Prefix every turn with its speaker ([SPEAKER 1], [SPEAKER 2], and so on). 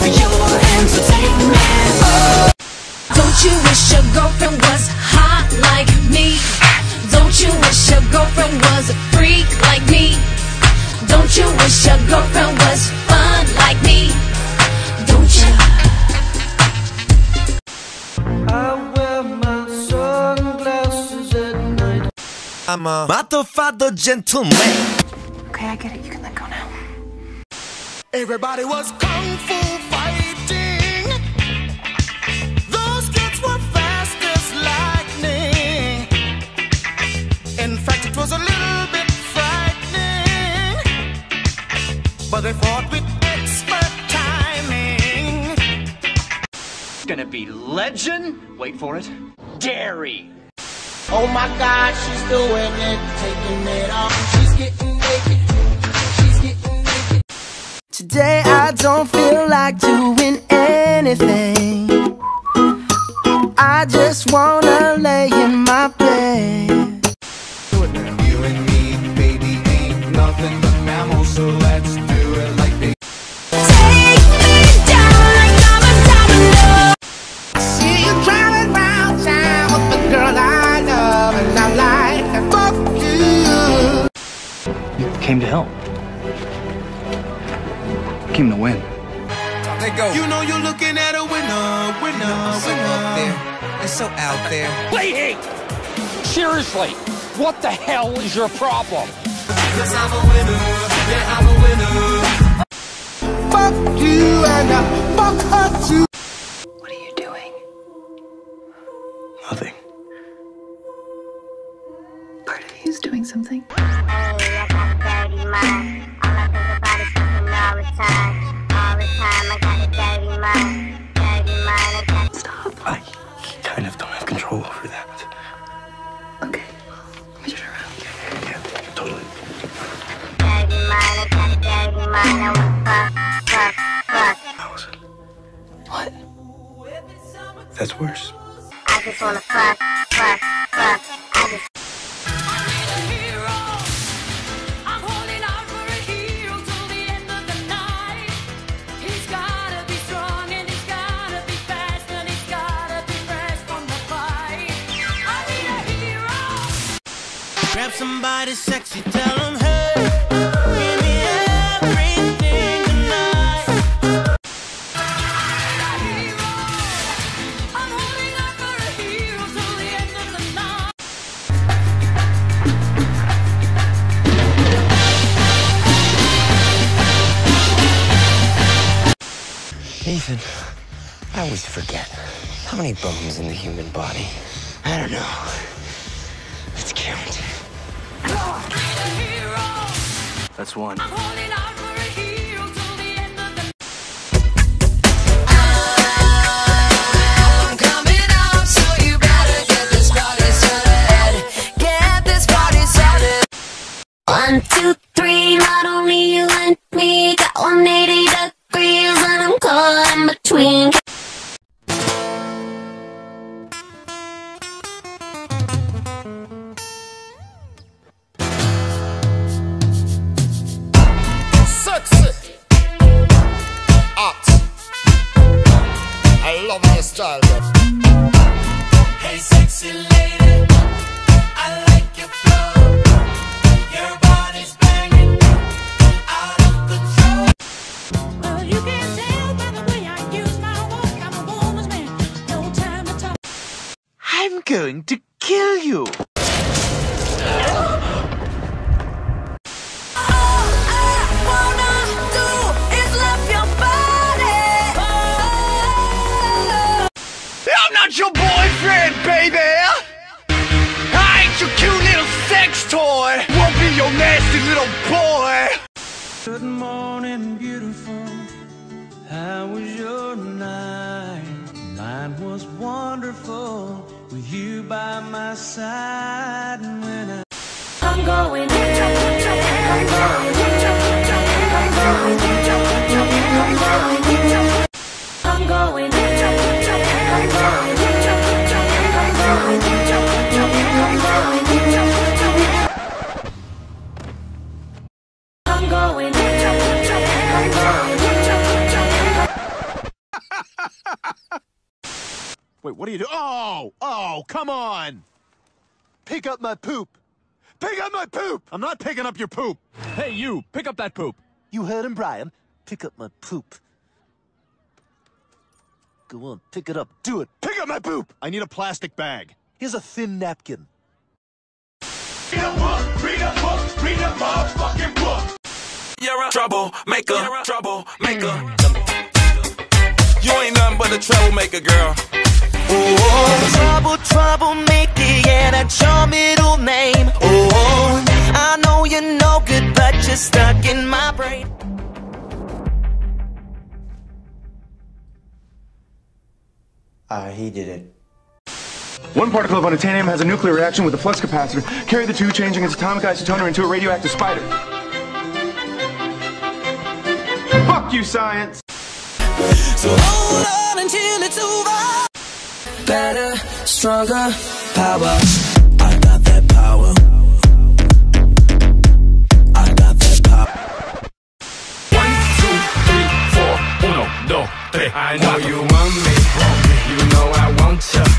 [SPEAKER 1] for your entertainment. Oh.
[SPEAKER 2] Don't you wish your girlfriend was hot like me? Don't you wish your girlfriend was a freak like me? Don't you wish your girlfriend was fun like me? Don't you?
[SPEAKER 3] I wear my sunglasses at night.
[SPEAKER 4] I'm a motherfucker gentleman.
[SPEAKER 5] Okay, I get it. You can let go now.
[SPEAKER 4] Everybody was kung fu fighting. Those kids were fast as lightning. In fact, it was a little bit frightening. But they fought with expert timing.
[SPEAKER 6] Gonna be legend. Wait for it. Dairy.
[SPEAKER 7] Oh my god, she's doing it, taking it off. She's getting
[SPEAKER 3] Today I don't feel like doing anything. I just wanna lay in my bed.
[SPEAKER 8] You and me, baby, ain't nothing but mammals, so let's do it like they.
[SPEAKER 2] Take me down like I'm a domino.
[SPEAKER 3] See you driving round town with the girl I love, and I'm like, fuck you.
[SPEAKER 6] Came to help. Came to win.
[SPEAKER 8] They go.
[SPEAKER 4] You know you're looking at a winner, winner,
[SPEAKER 8] so up
[SPEAKER 4] winner.
[SPEAKER 8] there. It's so out there.
[SPEAKER 9] Lady! Seriously, what the hell is your problem?
[SPEAKER 4] Cause I'm a winner, yeah, I'm a winner.
[SPEAKER 3] Fuck you, and I fuck her too.
[SPEAKER 5] What are you doing?
[SPEAKER 6] Nothing.
[SPEAKER 5] Part of you is doing something.
[SPEAKER 10] Hey,
[SPEAKER 6] Allison,
[SPEAKER 5] What?
[SPEAKER 6] that's worse.
[SPEAKER 10] I just wanna fuck, fuck, fuck.
[SPEAKER 2] I'm holding out for a hero
[SPEAKER 11] Nathan, I always forget. How many bones in the human body? I don't know. Let's count.
[SPEAKER 6] That's one.
[SPEAKER 2] I'm holding out for a hero till the end of the
[SPEAKER 1] I'm coming up, so you better get this party started. Get this party started.
[SPEAKER 10] One, two, three, not only you and me got 180 degrees and I'm caught in between.
[SPEAKER 4] Going to kill you.
[SPEAKER 2] I wanna do is love your body.
[SPEAKER 6] I'm not your boyfriend, baby! I ain't your cute little sex toy! Won't be your nasty little boy!
[SPEAKER 3] Good morning, beautiful. How was your night? Mine was wonderful with you by my side. When I
[SPEAKER 2] I'm going in. I'm going in. I'm going in.
[SPEAKER 12] Wait, what are you doing? Oh, oh, come on! Pick up my poop! Pick up my poop! I'm not picking up your poop! Hey, you, pick up that poop! You heard him, Brian. Pick up my poop. Go on, pick it up. Do it. Pick up my poop! I need a plastic bag. Here's a thin napkin.
[SPEAKER 4] Read a book, read a book, read a motherfucking book.
[SPEAKER 13] You're a troublemaker, troublemaker. You ain't nothing but a troublemaker, girl.
[SPEAKER 14] Oh, trouble, troublemaker, yeah, that's your middle name. Oh, I know you're no good, but you're stuck in my brain.
[SPEAKER 15] Uh, he did it.
[SPEAKER 16] One particle of unobtainium has a nuclear reaction with a flux capacitor. Carry the two, changing its atomic isotoner into a radioactive spider. Fuck you, science!
[SPEAKER 14] So hold on until it's over. Better, stronger, power. I got that power. I got that power.
[SPEAKER 4] One, two, three, four, uno, dos, tres. I know you want me, you know I want ya.